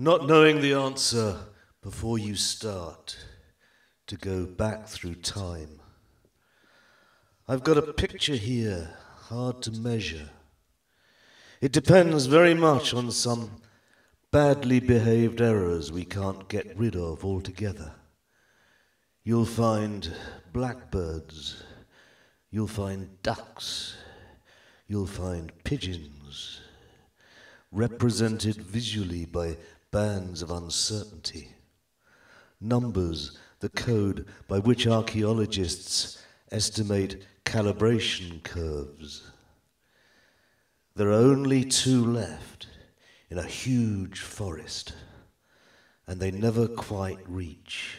Not knowing the answer before you start to go back through time. I've got a picture here, hard to measure. It depends very much on some badly behaved errors we can't get rid of altogether. You'll find blackbirds, you'll find ducks, you'll find pigeons, represented visually by bands of uncertainty. Numbers, the code by which archaeologists estimate calibration curves. There are only two left in a huge forest, and they never quite reach.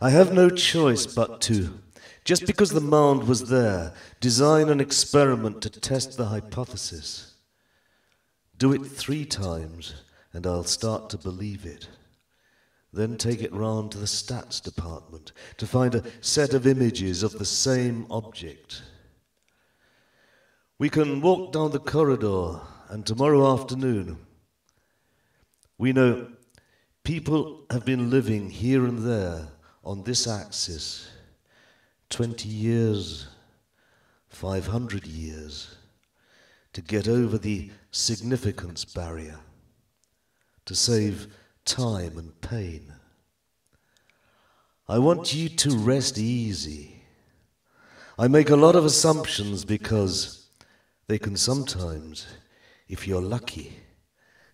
I have no choice but to, just because the mound was there, design an experiment to test the hypothesis. Do it three times, and I'll start to believe it. Then take it round to the stats department to find a set of images of the same object. We can walk down the corridor, and tomorrow afternoon, we know people have been living here and there on this axis 20 years, 500 years to get over the significance barrier, to save time and pain. I want you to rest easy. I make a lot of assumptions because they can sometimes, if you're lucky,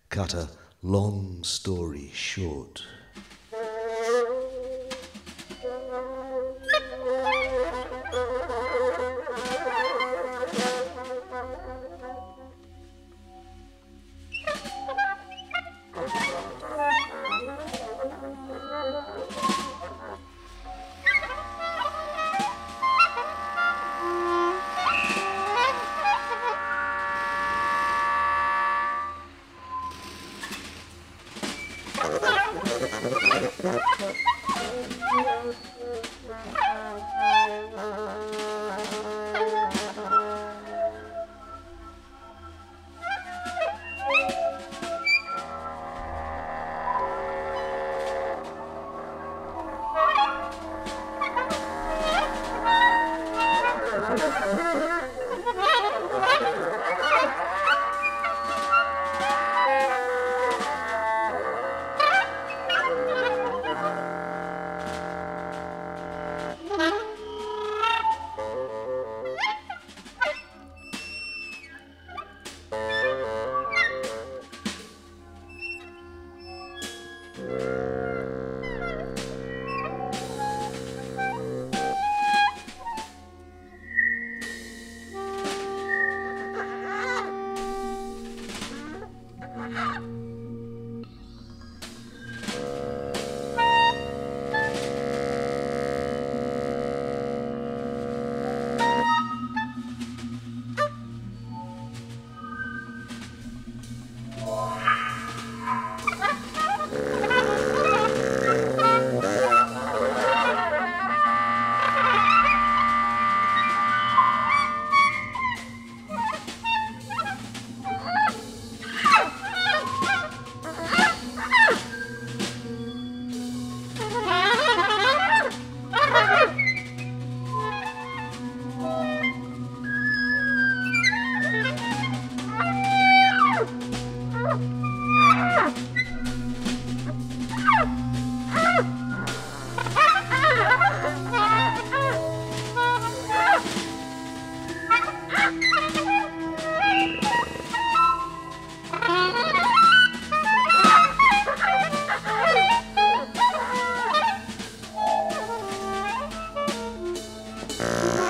cut a long story short. Uh...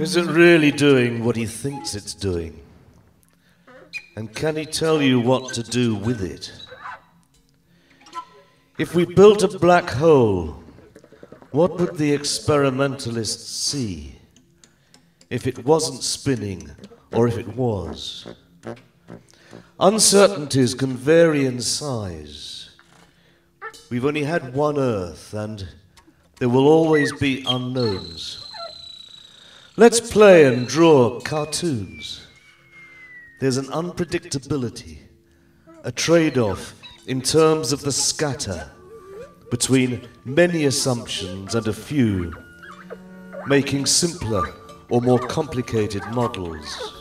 isn't really doing what he thinks it's doing? And can he tell you what to do with it? If we built a black hole, what would the experimentalists see? If it wasn't spinning, or if it was? Uncertainties can vary in size. We've only had one Earth, and there will always be unknowns. Let's play and draw cartoons. There's an unpredictability, a trade off in terms of the scatter between many assumptions and a few, making simpler or more complicated models.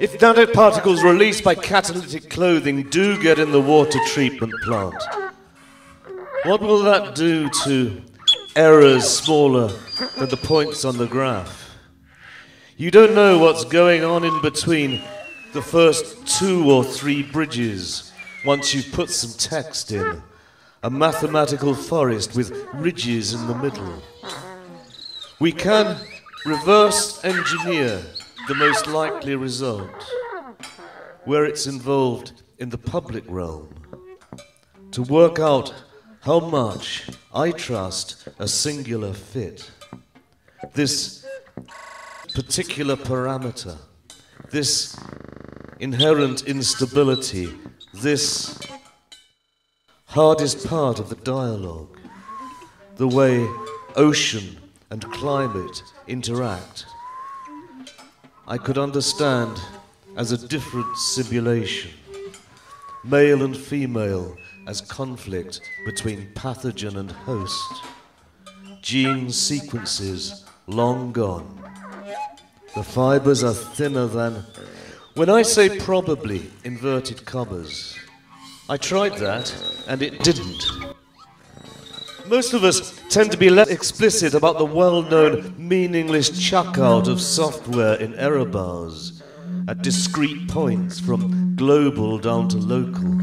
If nanoparticles released by catalytic clothing do get in the water treatment plant, what will that do to errors smaller than the points on the graph? You don't know what's going on in between the first two or three bridges once you've put some text in. A mathematical forest with ridges in the middle. We can reverse engineer the most likely result, where it's involved in the public realm, to work out how much I trust a singular fit. This particular parameter, this inherent instability, this hardest part of the dialogue, the way ocean and climate interact. I could understand as a different simulation, male and female as conflict between pathogen and host, gene sequences long gone. The fibers are thinner than. When I say probably, inverted commas, I tried that and it didn't. Most of us tend to be less explicit about the well known meaningless chuck out of software in error bars at discrete points from global down to local.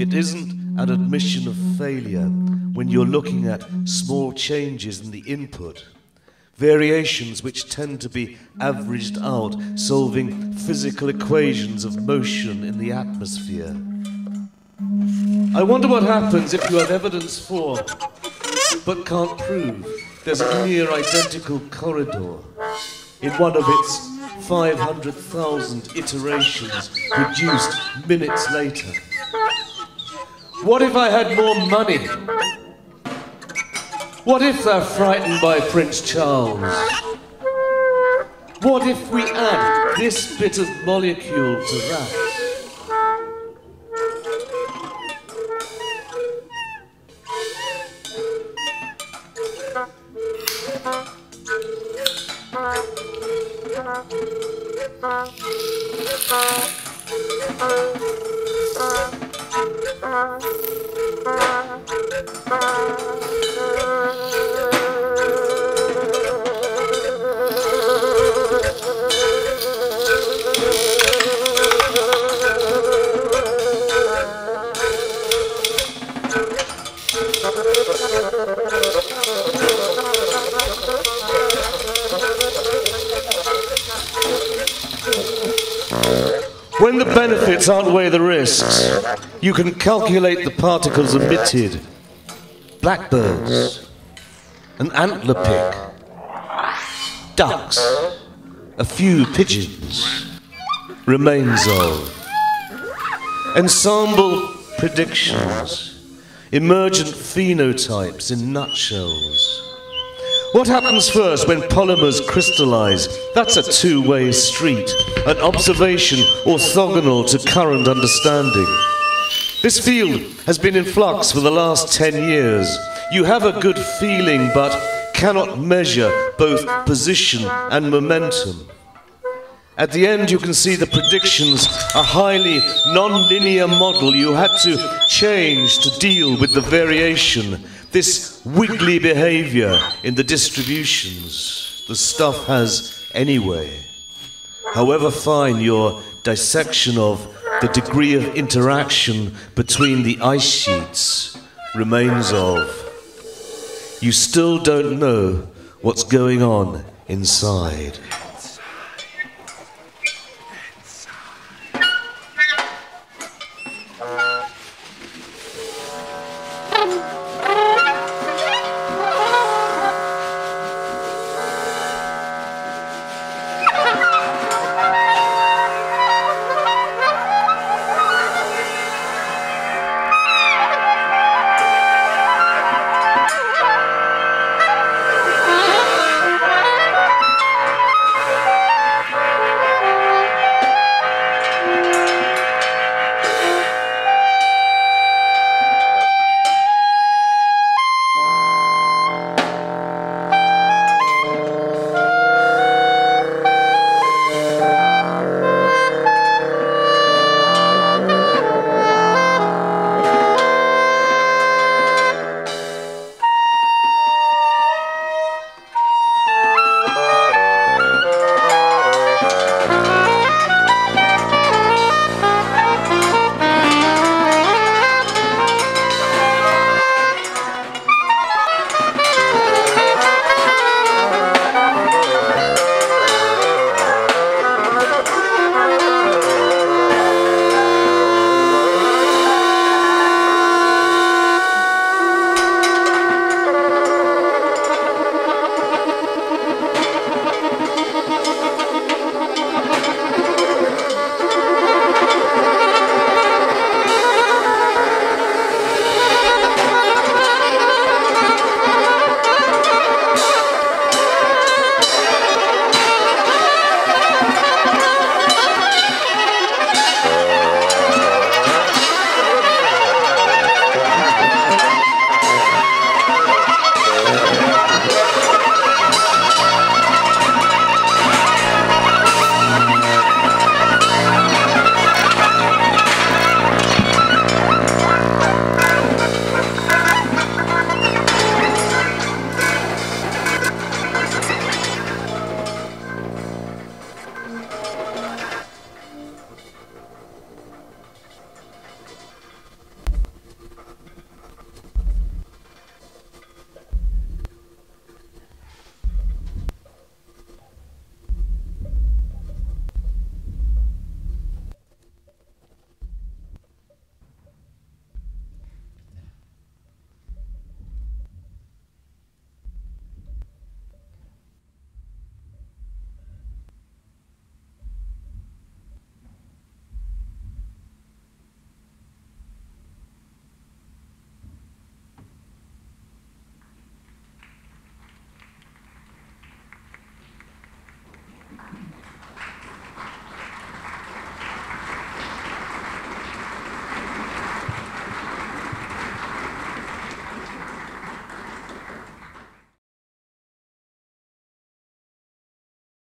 It isn't an admission of failure when you're looking at small changes in the input, variations which tend to be averaged out, solving physical equations of motion in the atmosphere. I wonder what happens if you have evidence for, but can't prove, there's a near identical corridor in one of its 500,000 iterations produced minutes later. What if I had more money? What if they're frightened by Prince Charles? What if we add this bit of molecule to that? Benefits outweigh the risks, you can calculate the particles emitted. Blackbirds, an antler pick, ducks, a few pigeons, remains of. Ensemble predictions, emergent phenotypes in nutshells. What happens first when polymers crystallize? That's a two way street, an observation orthogonal to current understanding. This field has been in flux for the last 10 years. You have a good feeling, but cannot measure both position and momentum. At the end, you can see the predictions, a highly non-linear model you had to change to deal with the variation this wiggly behavior in the distributions the stuff has anyway. However fine your dissection of the degree of interaction between the ice sheets remains of, you still don't know what's going on inside.